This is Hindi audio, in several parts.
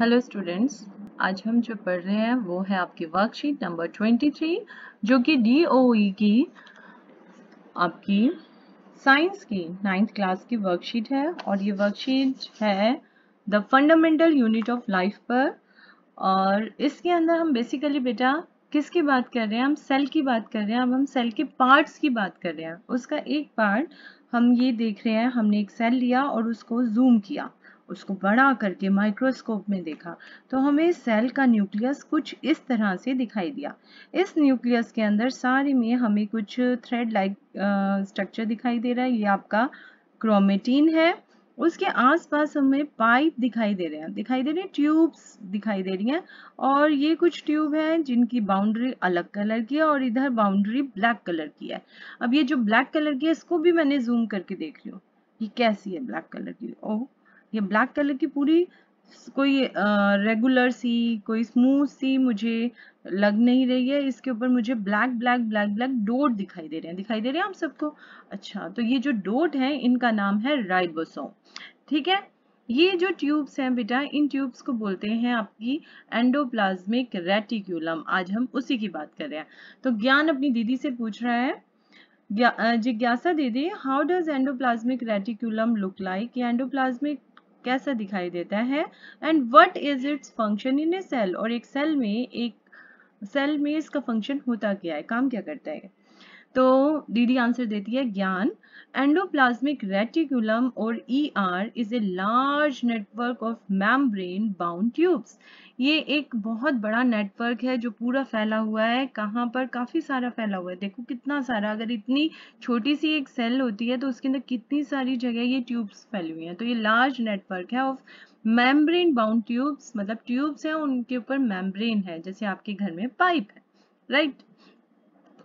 हेलो स्टूडेंट्स आज हम जो पढ़ रहे हैं, वो है आपकी वर्कशीट नंबर 23 जो कि डी की आपकी साइंस की नाइन्थ क्लास की वर्कशीट है। और ये वर्कशीट है the fundamental unit of life पर। और इसके अंदर हम बेसिकली बेटा किसकी बात कर रहे हैं? हम सेल की बात कर रहे हैं। अब हम सेल के पार्ट्स की बात कर रहे हैं। उसका एक पार्ट हम ये देख रहे हैं, हमने एक सेल लिया और उसको जूम किया। उसको बड़ा करके माइक्रोस्कोप में देखा तो हमें सेल का न्यूक्लियस कुछ इस तरह से दिखाई दिया। इस न्यूक्लियस के अंदर सारे में हमें कुछ थ्रेड लाइक स्ट्रक्चर दिखाई दे रहा है। ये आपका क्रोमेटीन है। उसके आसपास हमें पाइप दिखाई दे रहे हैं। दिखाई दे रहे हैं ट्यूब्स दिखाई दे रही हैं और ये कुछ ट्यूब है जिनकी बाउंड्री अलग कलर की है और इधर बाउंड्री ब्लैक कलर की है। अब ये जो ब्लैक कलर की है, इसको भी मैंने जूम करके देख रही हूँ। ये कैसी है ब्लैक कलर की? ओ ये ब्लैक कलर की पूरी कोई रेगुलर सी, कोई स्मूथ सी मुझे लग नहीं रही है। इसके ऊपर मुझे black black black black dot दिखाई दे रहे हैं। दिखाई दे रहे हैं आप सबको? अच्छा तो ये जो डोट है, इनका नाम है राइबोसोम ठीक है? ये जो ट्यूब्स हैं बेटा, इन ट्यूब्स को बोलते हैं आपकी एंडोप्लाज्मिक रेटिक्यूलम आज हम उसी की बात कर रहे हैं। तो ज्ञान अपनी दीदी से पूछ रहा है। जिज्ञासा दीदी how does endoplasmic reticulum look like endoplasmic कैसा दिखाई देता है? And what is its function in a cell और एक सेल में एक सेल में इसका फ़ंक्शन होता क्या है? काम क्या करता है? तो दीदी आंसर देती है ज्ञान। एंडोप्लाज्मिक रेटिकुलम और ER is a large network of membrane bound tubes ये एक बहुत बड़ा नेटवर्क है जो पूरा फैला हुआ है। कहाँ पर? काफ़ी सारा फैला हुआ है। देखो कितना सारा। अगर इतनी छोटी सी एक सेल होती है तो उसके अंदर कितनी सारी जगह ये ट्यूब्स फैली हुई हैं। तो ये लार्ज नेटवर्क है ऑफ़ मेम्ब्रेन बाउंड ट्यूब्स मतलब ट्यूब्स हैं, उनके ऊपर मेम्ब्रेन है, जैसे आपके घर में पाइप है राइट right?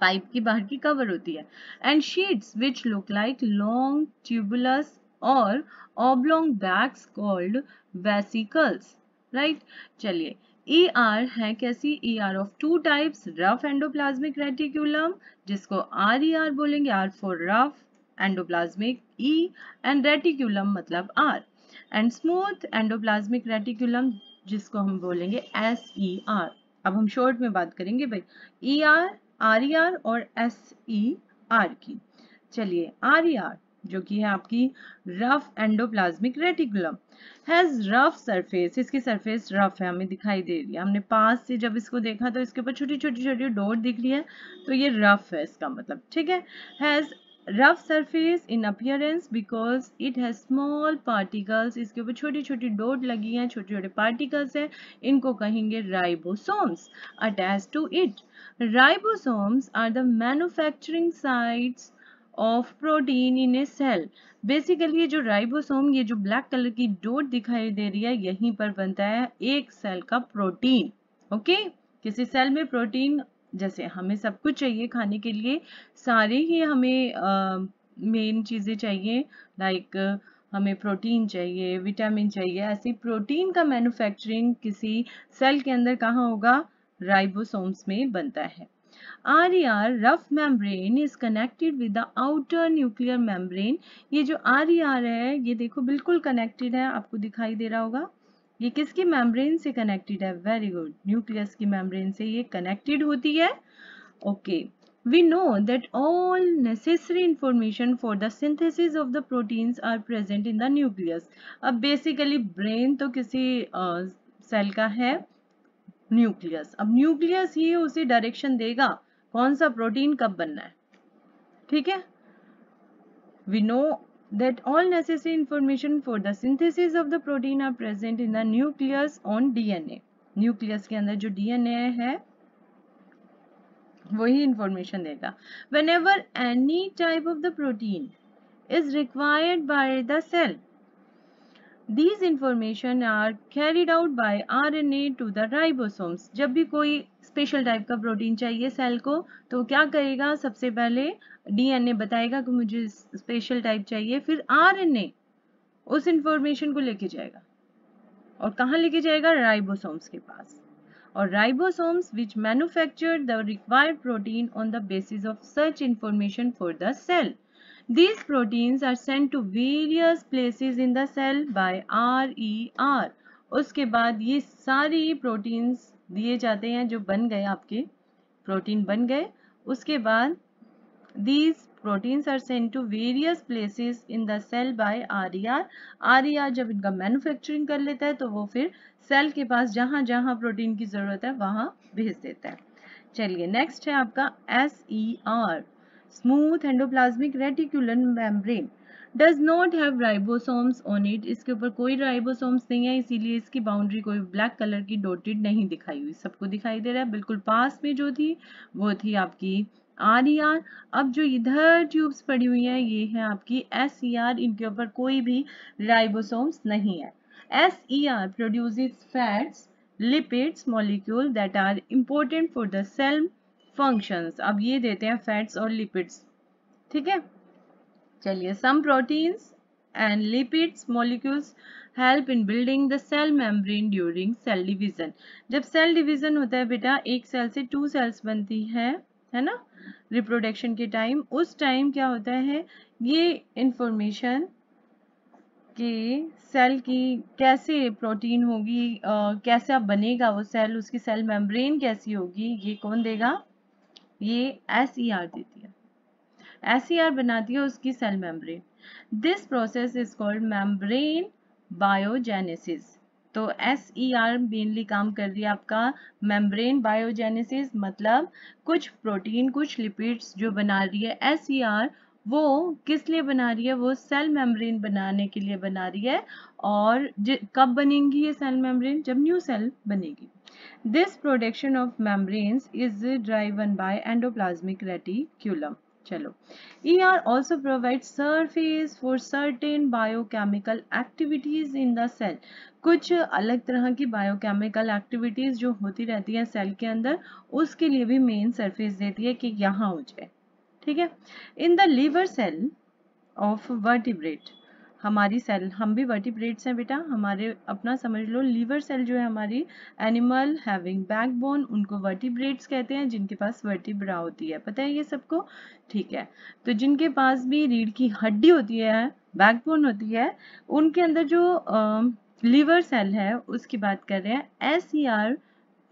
पाइप की बाहर की कवर होती है। And sheets which look like long tubules और oblong bags called vesicles right चलिए ई आर है कैसी? E R of two types rough endoplasmic reticulum जिसको आर ई आर बोलेंगे R for rough endoplasmic E and reticulum मतलब R and smooth endoplasmic reticulum जिसको हम बोलेंगे एस ई आर अब हम शॉर्ट में बात करेंगे भाई। E R R E R और एस ई आर की। चलिए, आर ई आर, जो कि है आपकी rough endoplasmic reticulum has rough surface इसकी सरफेस रफ है, हमें दिखाई दे रही है। हमने पास से जब इसको देखा तो इसके ऊपर छोटी छोटी छोटी डोर दिख रही है तो ये रफ है इसका मतलब ठीक है? Has rough surface in appearance because it has small particles इसके ऊपर छोटी छोटी डॉट लगी हैं छोटे छोटे पार्टिकल्स हैं। इनको कहेंगे ribosomes attach to it ribosomes are the manufacturing sites of protein in a cell basically ये जो राइबोसोम ये जो ब्लैक कलर की डोट दिखाई दे रही है, यहीं पर बनता है एक सेल का प्रोटीन ओके okay? किसी सेल में प्रोटीन जैसे हमें सब कुछ चाहिए खाने के लिए, सारे ही हमें मेन चीज़ें चाहिए लाइक हमें प्रोटीन चाहिए विटामिन चाहिए, ऐसी प्रोटीन का मैन्युफैक्चरिंग किसी सेल के अंदर कहाँ होगा? राइबोसोम्स में बनता है। R E R rough membrane is connected with the outer nuclear membrane. ये जो आर ई आर है, ये देखो बिल्कुल कनेक्टेड है, आपको दिखाई दे रहा होगा। ये किसकी मेम्ब्रेन से कनेक्टेड है? वेरी गुड न्यूक्लियस की मेम्ब्रेन से ये कनेक्टेड होती है। Okay we know that all necessary information for the synthesis of the proteins are present in the nucleus अब बेसिकली ब्रेन तो किसी सेल uh, का है। न्यूक्लियस अब न्यूक्लियस ही उसे डायरेक्शन देगा। कौन सा प्रोटीन कब बनना है? ठीक है? We know that all necessary information for the synthesis of the protein are present in the nucleus on DNA. Nucleus के अंदर जो डीएनए है वही इंफॉर्मेशन देगा whenever any type of the protein is required by the cell These information are carried out by RNA to the ribosomes. जब भी कोई स्पेशल टाइप का प्रोटीन चाहिए सेल को तो क्या करेगा? सबसे पहले डीएनए बताएगा कि मुझे स्पेशल टाइप चाहिए, फिर आरएनए उस इंफॉर्मेशन को लेके जाएगा। और कहाँ लेके जाएगा? राइबोसोम्स के पास। और ribosomes which manufacture the required protein on the basis of such information for the cell These proteins are sent to various places in the cell by RER उसके बाद ये सारी प्रोटीन्स दिए जाते हैं जो बन गए आपके प्रोटीन बन गए उसके बाद these proteins are sent to various places in the cell by RER. RER जब इनका मैन्युफैक्चरिंग कर लेता है तो वो फिर सेल के पास जहाँ जहाँ प्रोटीन की ज़रूरत है वहाँ भेज देता है चलिए नेक्स्ट है आपका SER smooth endoplasmic reticular membrane does not have ribosomes on it इसके ऊपर कोई राइबोसोम्स नहीं है, इसीलिए इसकी बाउंड्री कोई ब्लैक कलर की डोटेड नहीं दिखाई हुई। सबको दिखाई दे रहा है, बिल्कुल पास में जो थी, वो थी आपकी आर ई आर अब जो इधर ट्यूब्स पड़ी हुई हैं, ये है आपकी एस ई आर इनके ऊपर कोई भी राइबोसोम्स नहीं है। S E R produces fats lipids molecule that are important for the cell functions अब ये देते हैं फैट्स और लिपिड्स ठीक है? चलिए some proteins and lipids molecules help in building the cell membrane during cell division जब सेल डिवीज़न होता है बेटा, एक सेल से टू सेल्स बनती है है ना? रिप्रोडक्शन के टाइम उस टाइम क्या होता है? ये इंफॉर्मेशन कि सेल की कैसे प्रोटीन होगी कैसे बनेगा वो सेल उसकी सेल मेम्ब्रेन कैसी होगी, ये कौन देगा? ये एस ई आर देती है। एस ई आर बनाती है उसकी cell membrane this process is called membrane biogenesis तो एस ई आर मेनली काम कर रही है आपका मेम्ब्रेन बायोजेनेसिस मतलब कुछ प्रोटीन कुछ लिपिड्स जो बना रही है। एस ई आर वो किस लिए बना रही है? वो सेल मेम्ब्रेन बनाने के लिए बना रही है और कब बनेंगी ये सेल मेम्ब्रेन जब न्यू सेल बनेगी। This production of membranes is driven by endoplasmic reticulum चलो। E R also provide surface for certain biochemical activities in the cell कुछ अलग तरह की बायोकेमिकल एक्टिविटीज़ जो होती रहती है सेल के अंदर, उसके लिए भी मेन सरफेस देती है कि यहाँ हो जाए। ठीक है? In the liver cell of vertebrate हमारी सेल हम भी वर्टिब्रेट्स हैं बेटा, हमारे, अपना समझ लो लीवर सेल जो है हमारी एनिमल हैविंग बैकबोन उनको वर्टिब्रेट्स कहते हैं, जिनके पास वर्टिब्रा होती है। पता है ये सबको? ठीक है। तो जिनके पास भी रीढ़ की हड्डी होती है बैकबोन होती है, उनके अंदर जो लीवर सेल है, उसकी बात कर रहे हैं S E R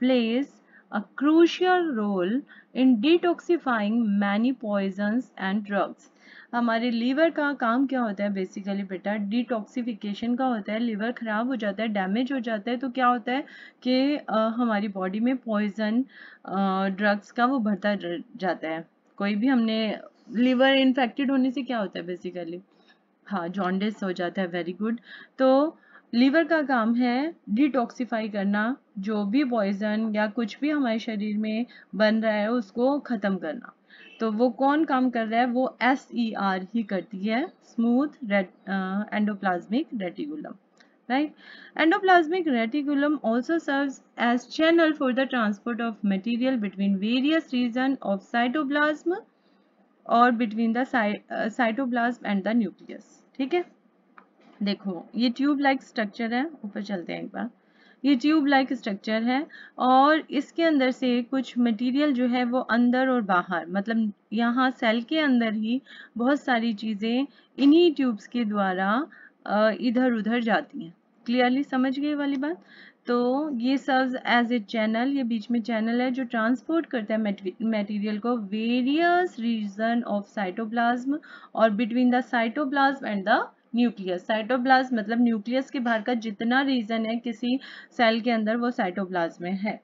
plays a crucial role in detoxifying many poisons and drugs. हमारे लीवर का काम क्या होता है? बेसिकली बेटा डिटॉक्सिफिकेशन का होता है। लीवर खराब हो जाता है डैमेज हो जाता है तो क्या होता है कि हमारी बॉडी में पॉइजन ड्रग्स का वो बढ़ता जाता है। कोई भी हमने लीवर इन्फेक्टेड होने से क्या होता है बेसिकली हाँ जॉन्डिस हो जाता है वेरी गुड तो लीवर का काम है डिटॉक्सिफाई करना। जो भी पॉइजन या कुछ भी हमारे शरीर में बन रहा है, उसको ख़त्म करना। तो वो कौन काम कर रहा है? वो एस ई आर ही करती है smooth endoplasmic reticulum right endoplasmic reticulum also serves as channel for the transport of material between various region of cytoplasm और between the cytoplasm and the nucleus ठीक है? देखो, ये ट्यूब लाइक स्ट्रक्चर है, ऊपर चलते हैं एक बार। ये ट्यूब लाइक स्ट्रक्चर है और इसके अंदर से कुछ मटेरियल जो है वो अंदर और बाहर मतलब यहाँ सेल के अंदर ही बहुत सारी चीज़ें इन्हीं ट्यूब्स के द्वारा इधर उधर जाती हैं। क्लियरली समझ गए वाली बात? तो ये सर्व एज ए चैनल ये बीच में चैनल है जो ट्रांसपोर्ट करता है मटेरियल को वेरियस रीजन ऑफ़ साइटोप्लाज्म और between the cytoplasm and the nucleus. Cytoplasm मतलब न्यूक्लियस के बाहर का जितना रीजन है किसी सेल के अंदर, वो साइटोप्लाज्म में है।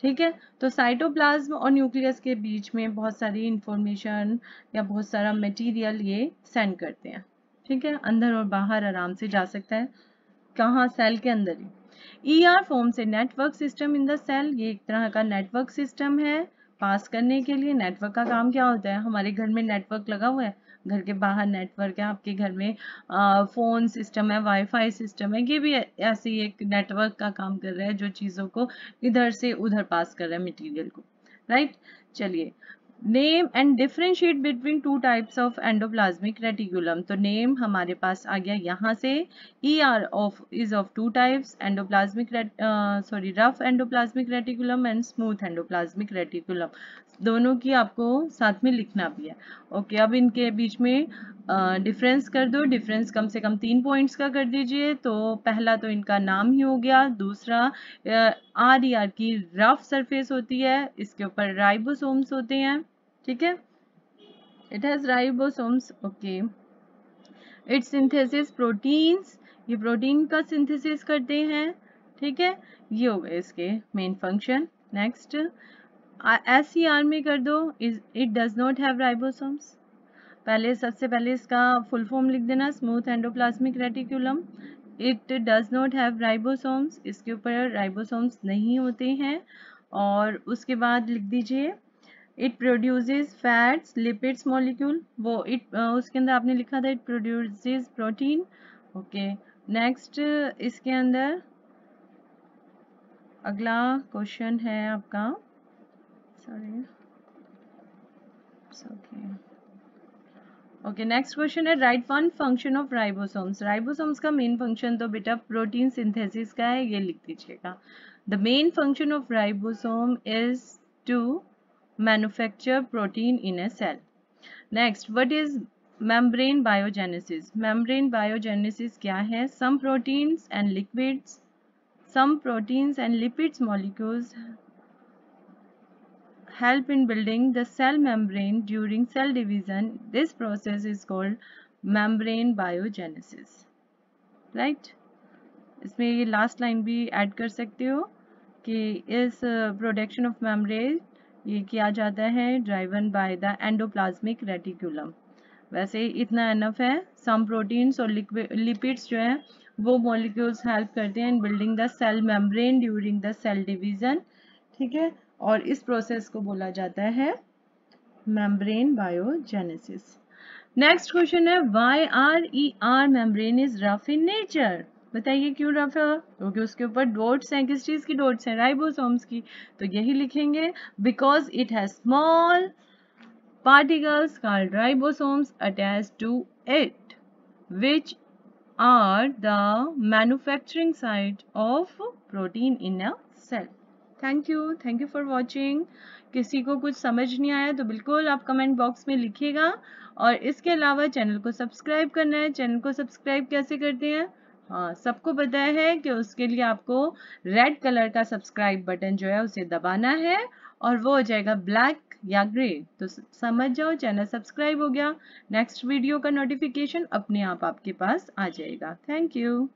ठीक है? तो साइटोप्लाज्म और न्यूक्लियस के बीच में बहुत सारी इंफॉर्मेशन या बहुत सारा मटेरियल ये सेंड करते हैं। ठीक है? अंदर और बाहर आराम से जा सकता है। कहाँ? सेल के अंदर ही। ई आर फॉर्म से network system in the cell ये एक तरह का नेटवर्क सिस्टम है। पास करने के लिए नेटवर्क का काम क्या होता है? हमारे घर में नेटवर्क लगा हुआ है। घर के बाहर नेटवर्क है, आपके घर में फ़ोन सिस्टम है वाईफाई सिस्टम है, ये भी ऐसे ही एक नेटवर्क का काम कर रहा है जो चीज़ों को इधर से उधर पास कर रहा है मटेरियल को राइट चलिए name and differentiate between two types of endoplasmic reticulum तो नेम हमारे पास आ गया यहाँ से E R of is of two types endoplasmic sorry rough endoplasmic reticulum and smooth endoplasmic reticulum दोनों की आपको साथ में लिखना भी है। ओके अब इनके बीच में डिफरेंस कर दो। डिफरेंस कम से कम तीन पॉइंट्स का कर दीजिए। तो पहला तो इनका नाम ही हो गया। दूसरा आर ई आर की रफ सरफेस होती है। इसके ऊपर राइबोसोम्स होते हैं। ठीक है? It has ribosomes okay its synthesis proteins ये प्रोटीन का सिंथेसिस करते हैं। ठीक है? ये हो गए इसके main function next S C R में कर दो it does not have ribosomes पहले, सबसे पहले इसका फुल फॉर्म लिख देना smooth endoplasmic reticulum it does not have ribosomes इसके ऊपर राइबोसोम्स नहीं होते हैं। और उसके बाद लिख दीजिए it produces fats lipids molecule वो इट उसके अंदर आपने लिखा था it produces protein okay next इसके अंदर अगला क्वेश्चन है आपका। Sorry okay okay next question है right one function of ribosomes ribosomes का मेन फ़ंक्शन तो बेटा प्रोटीन सिंथेसिस का है, ये लिख दीजिएगा। The main function of ribosome is to manufacture protein in a cell next what is membrane biogenesis? Membrane biogenesis क्या है? Some proteins and lipids some proteins and lipids molecules help in building the cell membrane during cell division. This process is called membrane biogenesis. Right? इसमें ये लास्ट लाइन भी ऐड कर सकते हो कि इस प्रोडक्शन ऑफ़ मेम्ब्रेन ये किया जाता है driven by the endoplasmic reticulum वैसे इतना एनफ है सम प्रोटीन्स और लिपिड्स जो है, वो मॉलिक्यूल्स हेल्प करते हैं in building the cell membrane during the cell division ठीक है और इस प्रोसेस को बोला जाता है मेम्ब्रेन बायोजेनेसिस नेक्स्ट क्वेश्चन है why R E R membrane is rough in nature बताइए क्यों रफ है? क्योंकि उसके ऊपर डोट्स हैं, किस चीज़ की डोट्स हैं? राइबोसोम्स की। तो यही लिखेंगे because it has small particles called ribosomes attached to it, which are the manufacturing site of protein in a cell. Thank you thank you for watching किसी को कुछ समझ नहीं आया तो बिल्कुल आप कमेंट बॉक्स में लिखिएगा। और इसके अलावा चैनल को सब्सक्राइब करना है। चैनल को सब्सक्राइब कैसे करते हैं? हाँ सबको पता है कि उसके लिए आपको रेड कलर का सब्सक्राइब बटन जो है, उसे दबाना है और वो हो जाएगा ब्लैक या ग्रे तो समझ जाओ चैनल सब्सक्राइब हो गया। नेक्स्ट वीडियो का नोटिफिकेशन अपने आप आपके पास आ जाएगा। Thank you